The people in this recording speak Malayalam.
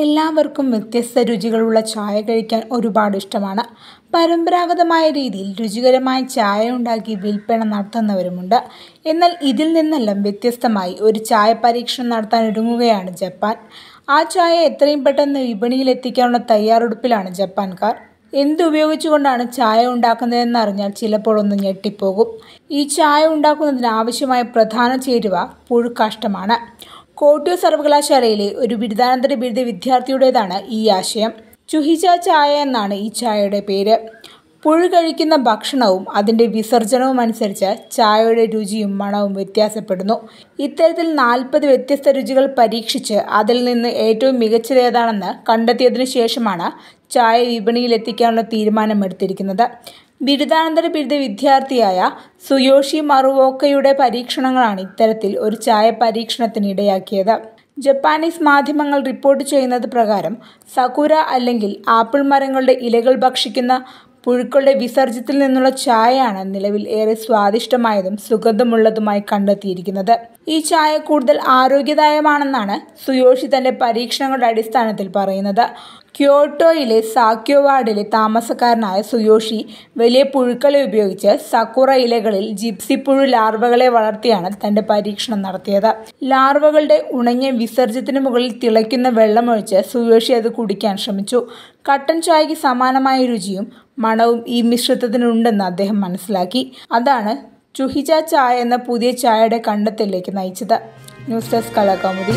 എല്ലാവർക്കും വ്യത്യസ്ത രുചികളുള്ള ചായ കഴിക്കാൻ ഒരുപാട് ഇഷ്ടമാണ്. പരമ്പരാഗതമായ രീതിയിൽ രുചികരമായ ചായ ഉണ്ടാക്കി വിൽപ്പന നടത്തുന്നവരുമുണ്ട്. എന്നാൽ ഇതിൽ നിന്നെല്ലാം വ്യത്യസ്തമായി ഒരു ചായ പരീക്ഷണം നടത്താൻ ഒരുങ്ങുകയാണ് ജപ്പാൻ. ആ ചായ എത്രയും പെട്ടെന്ന് വിപണിയിൽ എത്തിക്കാനുള്ള തയ്യാറെടുപ്പിലാണ് ജപ്പാൻകാർ. എന്തുപയോഗിച്ചുകൊണ്ടാണ് ചായ ഉണ്ടാക്കുന്നതെന്ന് അറിഞ്ഞാൽ ചിലപ്പോൾ ഒന്ന് ഞെട്ടിപ്പോകും. ഈ ചായ ഉണ്ടാക്കുന്നതിന് ആവശ്യമായ പ്രധാന ചേരുവ പുഴുക്കാഷ്ടമാണ്. കോട്യോ സർവകലാശാലയിലെ ഒരു ബിരുദാനന്തര ബിരുദ വിദ്യാർത്ഥിയുടേതാണ് ഈ ആശയം. ചുഹിച ചായ എന്നാണ് ഈ ചായയുടെ പേര്. പുഴു കഴിക്കുന്ന ഭക്ഷണവും അതിന്റെ വിസർജനവും അനുസരിച്ച് ചായയുടെ രുചിയും മണവും വ്യത്യാസപ്പെടുന്നു. ഇത്തരത്തിൽ നാൽപ്പത് വ്യത്യസ്ത രുചികൾ പരീക്ഷിച്ച് അതിൽ നിന്ന് ഏറ്റവും മികച്ചത് ഏതാണെന്ന് കണ്ടെത്തിയതിനു ശേഷമാണ് ചായ വിപണിയിൽ എത്തിക്കാനുള്ള തീരുമാനമെടുത്തിരിക്കുന്നത്. ബിരുദാനന്തര ബിരുദ വിദ്യാർത്ഥിയായ സുയോഷി മറുവോക്കയുടെ പരീക്ഷണങ്ങളാണ് ഇത്തരത്തിൽ ഒരു ചായ പരീക്ഷണത്തിന് ഇടയാക്കിയത്. ജപ്പാനീസ് മാധ്യമങ്ങൾ റിപ്പോർട്ട് ചെയ്യുന്നത് പ്രകാരം സകുര അല്ലെങ്കിൽ ആപ്പിൾ മരങ്ങളുടെ ഇലകൾ ഭക്ഷിക്കുന്ന പുഴുക്കളുടെ വിസർജ്യത്തിൽ നിന്നുള്ള ചായയാണ് നിലവിൽ ഏറെ സ്വാദിഷ്ടമായതും സുഗന്ധമുള്ളതുമായി കണ്ടെത്തിയിരിക്കുന്നത്. ഈ ചായ കൂടുതൽ ആരോഗ്യദായമാണെന്നാണ് സുയോഷി തന്റെ പരീക്ഷണങ്ങളുടെ അടിസ്ഥാനത്തിൽ പറയുന്നത്. ക്യോട്ടോയിലെ സാക്യോ വാർഡിലെ താമസക്കാരനായ സുയോഷി വലിയ പുഴുക്കളെ ഉപയോഗിച്ച് സക്കുറ ഇലകളിൽ ജിപ്സി പുഴു ലാർവകളെ വളർത്തിയാണ് തന്റെ പരീക്ഷണം നടത്തിയത്. ലാർവകളുടെ ഉണങ്ങിയ വിസർജ്യത്തിന് മുകളിൽ തിളയ്ക്കുന്ന വെള്ളമൊഴിച്ച് സുയോഷി അത് കുടിക്കാൻ ശ്രമിച്ചു. കട്ടൻ ചായയ്ക്ക് സമാനമായ രുചിയും മണവും ഈ മിശ്രിതത്തിനുണ്ടെന്ന് അദ്ദേഹം മനസ്സിലാക്കി. അതാണ് ചുഹിച ചായ എന്ന പുതിയ ചായയുടെ കണ്ടെത്തലിലേക്ക് നയിച്ചത്. News desk Kalakaumudi.